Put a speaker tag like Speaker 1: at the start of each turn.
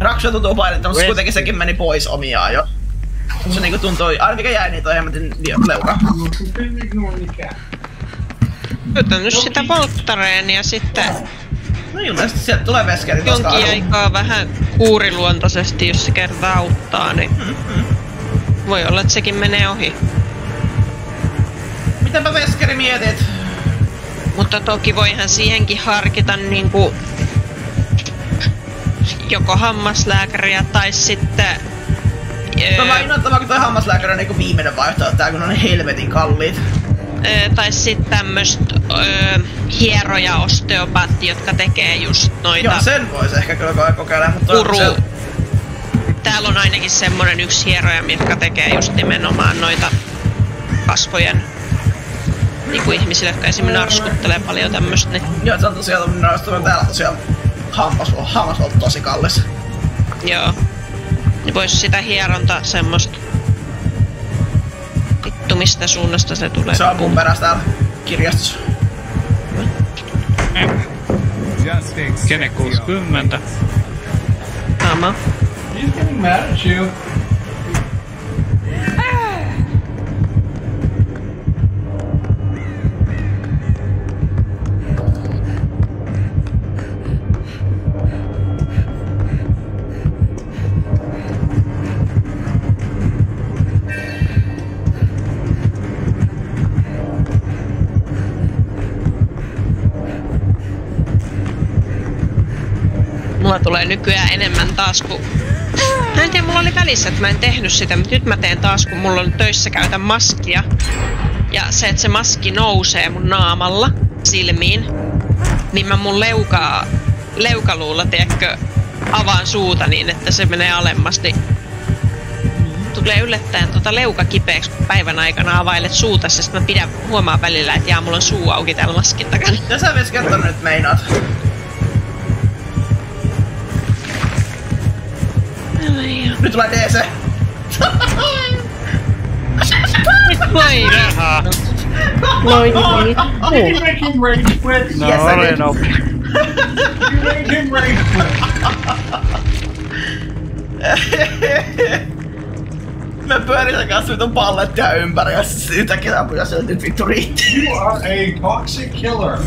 Speaker 1: Raksu tuntuu painettaa, mutta kuitenkin sekin meni pois omiaan jo. Se niinku tuntui, aina mikä jäi niin toi hemmetin leuka.
Speaker 2: Käytän nyt sitä polttareenia sitten
Speaker 1: No ilmeisesti sieltä tulee veskeri
Speaker 2: jonkin aikaa vähän kuuriluontoisesti, jos se kertaa auttaa, niin voi olla, että sekin menee ohi.
Speaker 1: Mitenpä veskeri mietit?
Speaker 2: Mutta toki voihan siihenkin harkita niinku joko hammaslääkäriä tai sitten...
Speaker 1: No mä innoittavaa, kun toi hammaslääkäri on niinku viimeinen vaihtoehto, tää kun on helvetin kalliit.
Speaker 2: Öö, tai sitten tämmöstä öö, hieroja osteopaatti, jotka tekee just noita...
Speaker 1: Joo, sen vois ehkä kyllä kokeilla, mutta...
Speaker 2: Kuru. Se... Täällä on ainakin semmonen yksi hieroja, jotka tekee just nimenomaan noita kasvojen niin kuin ihmisille, jotka esimerkiksi narskuttelee paljon tämmöstä. Niin...
Speaker 1: Joo, se on tosiaan narskuttelee täällä tosiaan hammas, hammas on tosi kallis.
Speaker 2: Joo. Niin vois sitä hieronta semmoista Vittu mistä suunnasta se tulee?
Speaker 1: Se on mun perässä täällä kirjastossa.
Speaker 3: Kene 60?
Speaker 2: Sama.
Speaker 4: He's getting mad at you.
Speaker 2: Mulla tulee nykyään enemmän taas kun... Mä en tiedä, mulla oli välissä, että mä en tehnyt sitä, mutta nyt mä teen taas, kun mulla on töissä käytän maskia. Ja se, että se maski nousee mun naamalla silmiin, niin mä mun leukaa, leukaluulla, tiedätkö, avaan suuta niin, että se menee alemmas, niin tulee yllättäen tuota leuka kipeäksi, kun päivän aikana availet suuta, sitten mä pidän huomaa välillä, että jaa, mulla on suu auki täällä maskin takana.
Speaker 1: Ja sä Veskerto nyt meinaat? Bitch, my dad's
Speaker 2: ass.
Speaker 3: Wait.
Speaker 5: No, you
Speaker 4: need. Oh. You make him rage quit.
Speaker 3: No,
Speaker 1: yes, I,
Speaker 3: I
Speaker 1: didn't
Speaker 3: know.
Speaker 4: you made him ready to
Speaker 1: quit. I började ganska de balla down, bara jag slutade kunna börja sönder till
Speaker 4: You are a toxic killer.